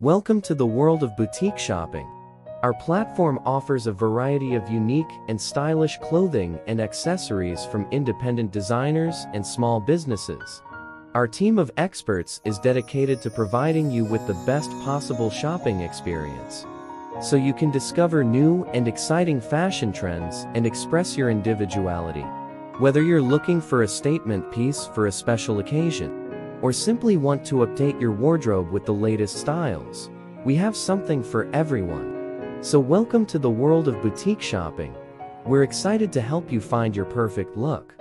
Welcome to the world of boutique shopping. Our platform offers a variety of unique and stylish clothing and accessories from independent designers and small businesses. Our team of experts is dedicated to providing you with the best possible shopping experience. So you can discover new and exciting fashion trends and express your individuality. Whether you're looking for a statement piece for a special occasion, or simply want to update your wardrobe with the latest styles, we have something for everyone. So welcome to the world of boutique shopping. We're excited to help you find your perfect look.